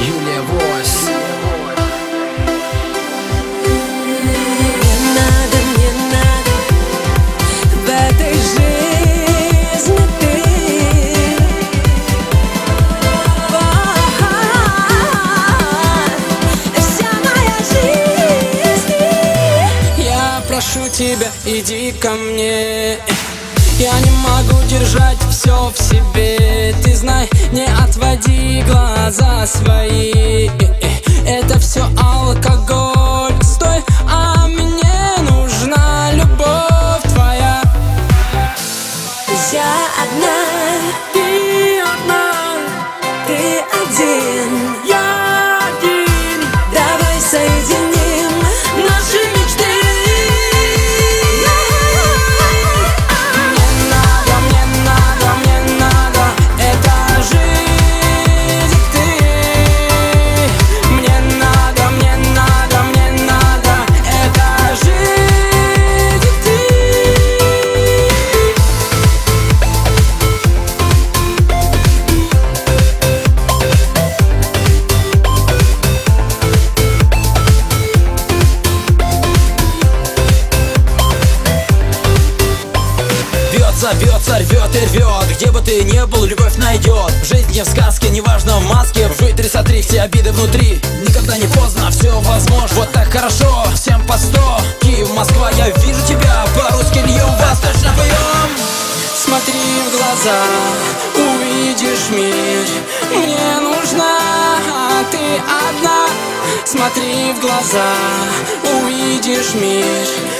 Юлия Вось Не надо, не надо в этой жизни ты. Вся моя жизнь. Я прошу тебя, иди ко мне. Я не могу держать все в себе не отводи глаза свои. Это все алкоголь. Стой, а мне нужна любовь твоя. Я одна, Бьется, рвет и рвет Где бы ты ни был, любовь найдет В жизни, в сказке, неважно в маске. Вытри, сотри все обиды внутри. Никогда не поздно, все возможно. Вот так хорошо, всем по сто. Киев, Москва, я вижу тебя По-русски льем, восточно поем Смотри в глаза, увидишь мир. Мне нужна а ты одна. Смотри в глаза, увидишь мир